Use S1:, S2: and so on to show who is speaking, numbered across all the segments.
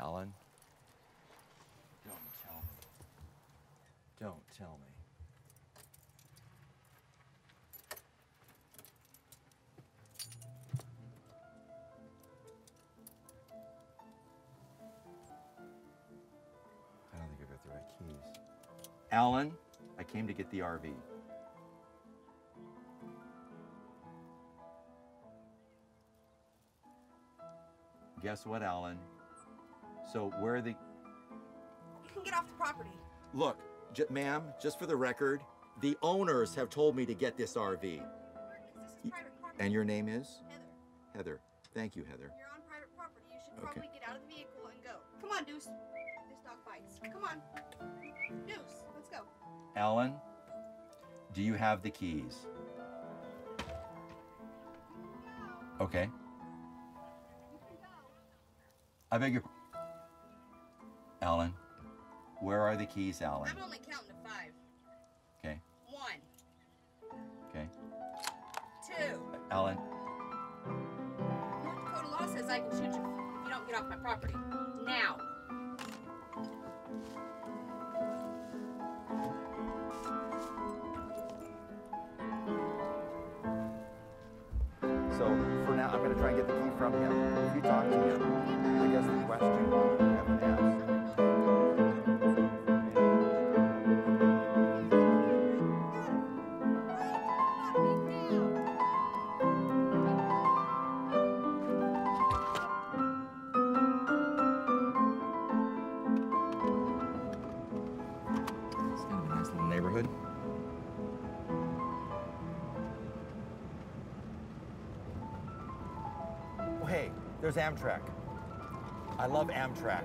S1: Alan? Don't tell me. Don't tell me. I don't think I've got the right keys. Alan, I came to get the RV. Guess what, Alan? So where are the
S2: You can get off the property.
S1: Look, j- ma'am, just for the record, the owners have told me to get this RV.
S2: This is private property.
S1: And your name is?
S2: Heather,
S1: Heather. Thank you, Heather.
S2: you're on private property. You should
S1: Okay.
S2: probably get out of the vehicle and go. Come on, Deuce. This dog bites. Come on. Deuce, let's go.
S1: Alan, do you have the keys? Okay.
S2: You can go.
S1: I beg your. Alan, where are the keys, Alan?
S2: I'm only counting to five.
S1: Okay.
S2: One,
S1: Okay.
S2: two.
S1: Alan,
S2: North Dakota law says I can shoot you if you don't get off my property. Now.
S1: so for now, I'm going to try and get the key from him. If you talk to him, I guess the question neighborhood. Oh, hey, there's Amtrak. I love Amtrak.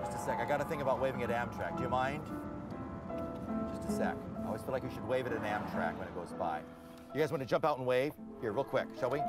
S1: Just a sec. I got a thing about waving at Amtrak. Do you mind? Just a sec. I always feel like you should wave at an Amtrak when it goes by. You guys want to jump out and wave? Here, real quick, shall we?